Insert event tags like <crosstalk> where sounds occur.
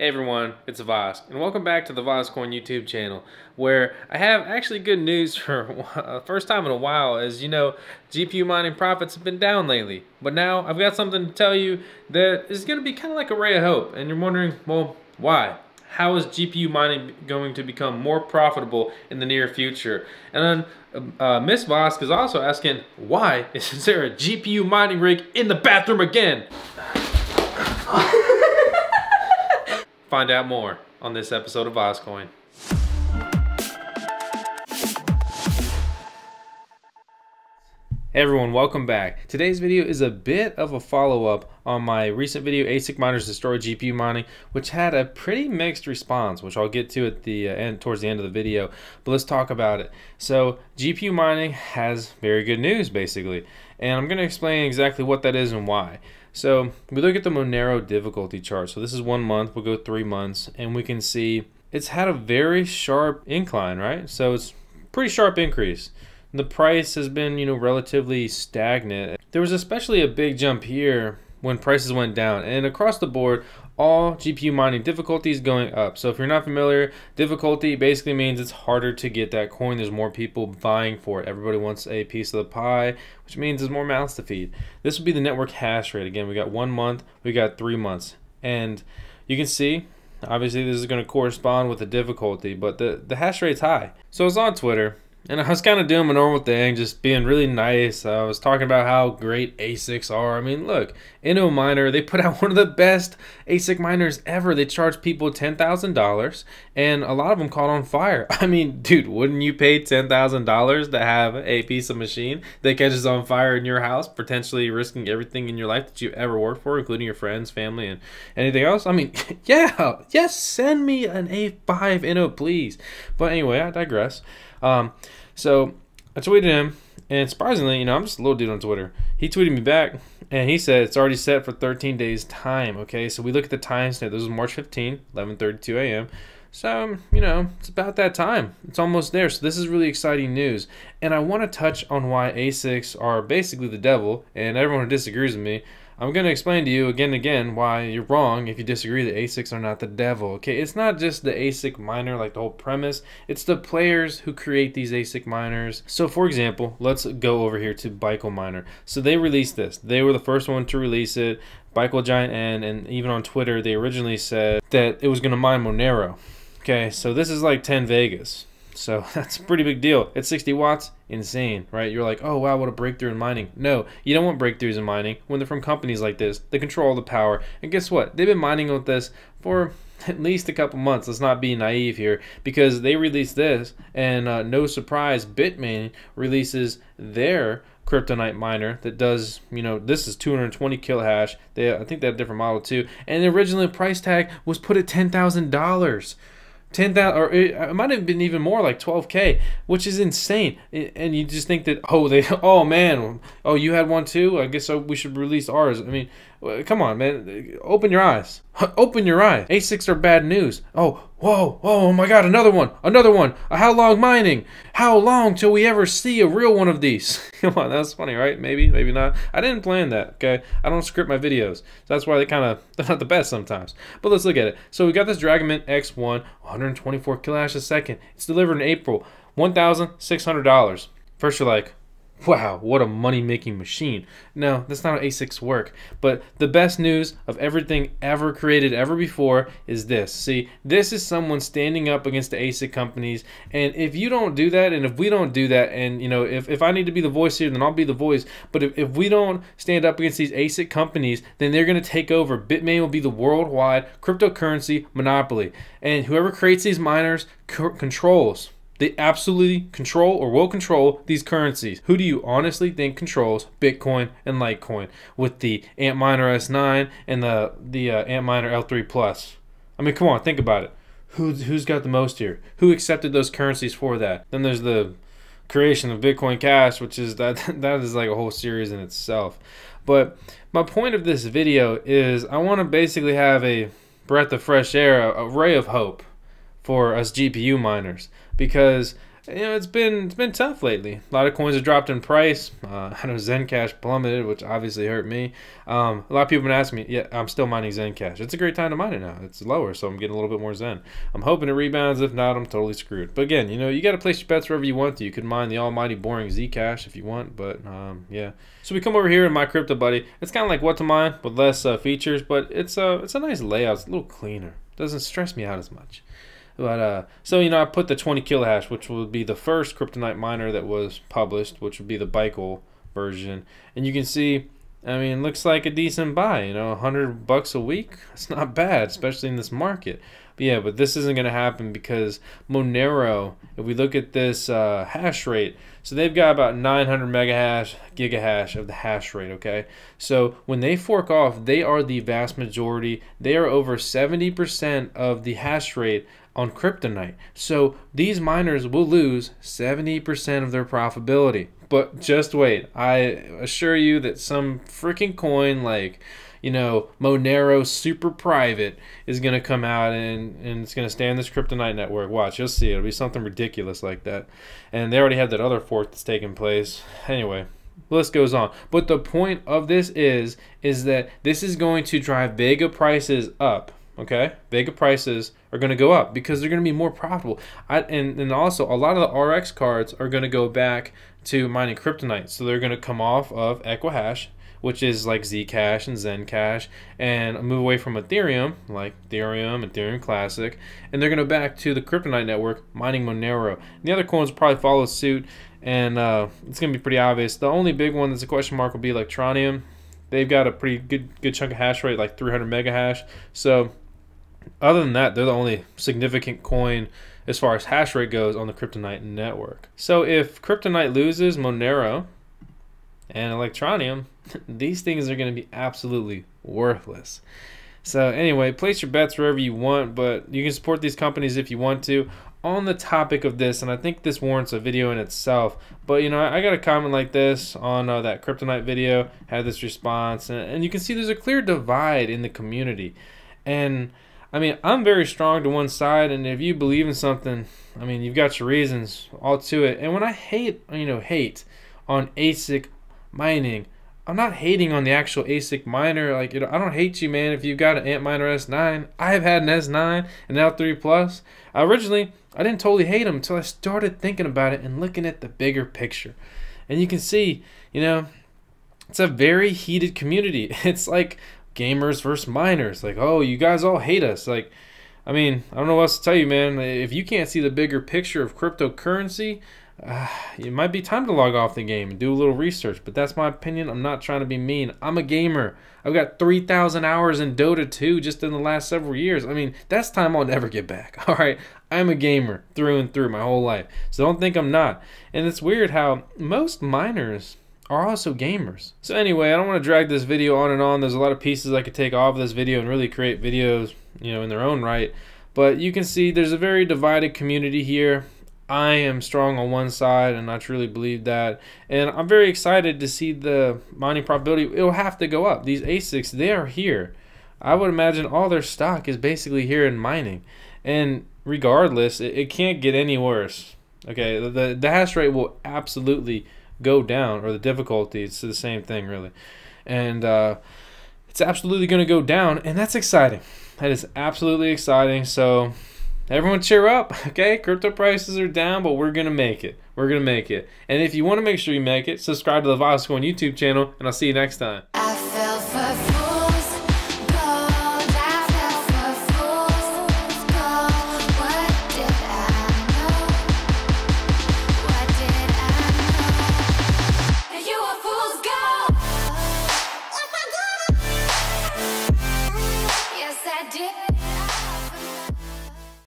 Hey everyone, it's Vosk, and welcome back to the VoskCoin YouTube channel, where I have actually good news <laughs> for uh, first time in a while. As you know, GPU mining profits have been down lately, but now I've got something to tell you that is going to be kind of like a ray of hope, and you're wondering, well, why? How is GPU mining going to become more profitable in the near future? And then uh, Miss Vosk is also asking, why <laughs> is there a GPU mining rig in the bathroom again? <laughs> Find out more on this episode of VoskCoin. Hey everyone, welcome back. Today's video is a bit of a follow-up on my recent video, ASIC Miners Destroy GPU Mining, which had a pretty mixed response, which I'll get to at the uh, end, towards the end of the video, but let's talk about it. So, GPU mining has very good news, basically, and I'm going to explain exactly what that is and why. So we look at the Monero difficulty chart. So this is one month, we'll go three months, and we can see it's had a very sharp incline, right? So it's pretty sharp increase. The price has been, you know, relatively stagnant. There was especially a big jump here when prices went down. And across the board, all GPU mining difficulty is going up. So if you're not familiar, difficulty basically means it's harder to get that coin. There's more people vying for it. Everybody wants a piece of the pie, which means there's more mouths to feed. This would be the network hash rate. Again, we got one month, we got three months. And you can see, obviously this is going to correspond with the difficulty, but the, the hash rate's high. So it's on Twitter and I was kind of doing my normal thing, just being really nice. I was talking about how great ASICs are. I mean, look, Innominer, they put out <laughs> one of the best ASIC miners ever. They charge people $10,000, and a lot of them caught on fire. <laughs> I mean, dude, wouldn't you pay $10,000 to have a piece of machine that catches on fire in your house, potentially risking everything in your life that you ever worked for, including your friends, family, and anything else? I mean, <laughs> yeah, yes, send me an A5 Inno, please. But anyway, I digress. Um, so I tweeted him, and surprisingly, you know, I'm just a little dude on Twitter. He tweeted me back, and he said it's already set for 13 days time. Okay, so we look at the time stamp. This is March 15, 11:32 a.m. So, you know, it's about that time. It's almost there. So, this is really exciting news. And I want to touch on why ASICs are basically the devil. And everyone who disagrees with me, I'm going to explain to you again and again why you're wrong if you disagree that ASICs are not the devil. Okay, it's not just the ASIC miner, like the whole premise, it's the players who create these ASIC miners. So, for example, let's go over here to Baikal Miner. So, they released this, they were the first one to release it. Baikal Giant N, and even on Twitter, they originally said that it was going to mine Monero. Okay, so this is like 10 Vegas. So <laughs> that's a pretty big deal. At 60 watts, insane, right? You're like, oh wow, what a breakthrough in mining. No, you don't want breakthroughs in mining when they're from companies like this. They control the power. And guess what? They've been mining with this for <laughs> at least a couple months. Let's not be naive here because they released this, and uh, no surprise, Bitmain releases their Cryptonight miner that does you know this is 220 kilohash they i think they have a different model too and originally the price tag was put at ten thousand dollars ten thousand, or it, it, might have been even more, like twelve k, which is insane. And you just think that, oh, they, <laughs> oh man, oh you had one too. I guess so we should release ours. I mean, come on, man, open your eyes, <laughs> open your eyes. ASICs are bad news. Oh, whoa, whoa, oh my God, another one, another one. Uh, how long mining? Halong till we ever see a real one of these? <laughs> come on, that's funny, right? Maybe, maybe not. I didn't plan that. Okay, I don't script my videos, so that's why they kind of <laughs> they're not the best sometimes. But let's look at it. So we got this Dragonmint X1, 124 kilohash a second. It's delivered in April, $1,600. First, you're like, <laughs> Wow, what a money making machine. No, that's not how ASICs work. But the best news of everything ever created ever before is this. See, this is someone standing up against the ASIC companies. And if you don't do that, and if we don't do that, and you know, if, if I need to be the voice here, then I'll be the voice. But if, if we don't stand up against these ASIC companies, then they're going to take over. Bitmain will be the worldwide cryptocurrency monopoly. And whoever creates these miners controls they absolutely control or will control these currencies. Who do you honestly think controls Bitcoin and Litecoin with the Antminer S9 and the the uh, Antminer L3 Plus? I mean, come on, think about it. Who's who's got the most here? Who accepted those currencies for that? Then there's the creation of Bitcoin Cash, which is <laughs> that that is like a whole series in itself. But my point of this video is I want to basically have a breath of fresh air, a, a ray of hope for us GPU miners because you know, it's been it's been tough lately. A lot of coins have dropped in price. Uh, I know Zencash plummeted, which obviously hurt me. Um, a lot of people have been asking me, yeah, I'm still mining Zencash. It's a great time to mine it now. It's lower, so I'm getting a little bit more Zen. I'm hoping it rebounds. If not, I'm totally screwed. But again, you know, you got to place your bets wherever you want to. You could mine the almighty boring Zcash if you want, but um, yeah. So we come over here in my crypto buddy. It's kind of like what to mine with less uh, features, but it's a uh, it's a nice layout. It's a little cleaner. Doesn't stress me out as much. But uh, so you know, I put the 20 kilohash, which would be the first Cryptonight miner that was published, which would be the Baikal version, and you can see. I mean, looks like a decent buy. You know, 100 bucks a week. <laughs> It's not bad, especially in this market. But yeah, but this isn't going to happen because Monero. If we look at this uh, hash rate, so they've got about 900 megahash, gigahash of the hash rate. Okay, so when they fork off, they are the vast majority. They are over 70% of the hash rate on Cryptonight. So these miners will lose 70% of their profitability. But just wait, I assure you that some freaking coin like, you know, Monero super private is going to come out and, and it's going to stay this Cryptonight network. Watch, you'll see. It'll be something ridiculous like that. And they already have that other fork that's taking place. Anyway, list goes on. But the point of this is is that this is going to drive Vega prices up okay vega prices are going to go up because they're going to be more profitable. I, and, and also a lot of the rx cards are going to go back to mining Cryptonight so they're going to come off of equihash which is like zcash and zencash and move away from ethereum like ethereum ethereum classic and they're going to back to the Cryptonight network mining monero. And the other coins probably follow suit and uh, it's going to be pretty obvious. The only big one that's a question mark will be electroneum they've got a pretty good good chunk of hash rate like 300 mega hash. So other than that, they're the only significant coin as far as hash rate goes on the Cryptonight network. So if Cryptonight loses Monero and Electroneum, <laughs> these things are going to be absolutely worthless. So anyway, place your bets wherever you want, but you can support these companies if you want to. On the topic of this, and I think this warrants a video in itself, but you know, I got a comment like this on uh, that Cryptonight video, had this response, and, and you can see there's a clear divide in the community. And I mean, I'm very strong to one side, and if you believe in something, I mean, you've got your reasons all to it. And when I hate, you know, hate on ASIC mining, I'm not hating on the actual ASIC miner. Like, you know, I don't hate you, man. If you've got an Antminer S9, I have had an S9 and L3 Plus. Originally, I didn't totally hate them until I started thinking about it and looking at the bigger picture. And you can see, you know, it's a very heated community. <laughs> It's like gamers versus miners. Like, oh, you guys all hate us. Like, I mean, I don't know what else to tell you, man. If you can't see the bigger picture of cryptocurrency, uh, it might be time to log off the game and do a little research. But that's my opinion. I'm not trying to be mean. I'm a gamer. I've got 3,000 hours in Dota 2 just in the last several years. I mean, that's time I'll never get back. <laughs> All right. I'm a gamer through and through my whole life. So don't think I'm not. And it's weird how most miners are also gamers. So anyway, I don't want to drag this video on and on. There's a lot of pieces I could take off this video and really create videos, you know, in their own right. But you can see there's a very divided community here. I am strong on one side and I truly believe that. And I'm very excited to see the mining probability. It'll have to go up. These ASICs, they are here. I would imagine all their stock is basically here in mining. And regardless, it, it can't get any worse. Okay, the, the hash rate will absolutely go down, or the difficulty, it's the same thing really. And uh, it's absolutely going to go down, and that's exciting. That is absolutely exciting. So everyone cheer up, <laughs> okay? Crypto prices are down, but we're going to make it. We're going to make it. And if you want to make sure you make it, subscribe to the VoskCoin YouTube channel, and I'll see you next time.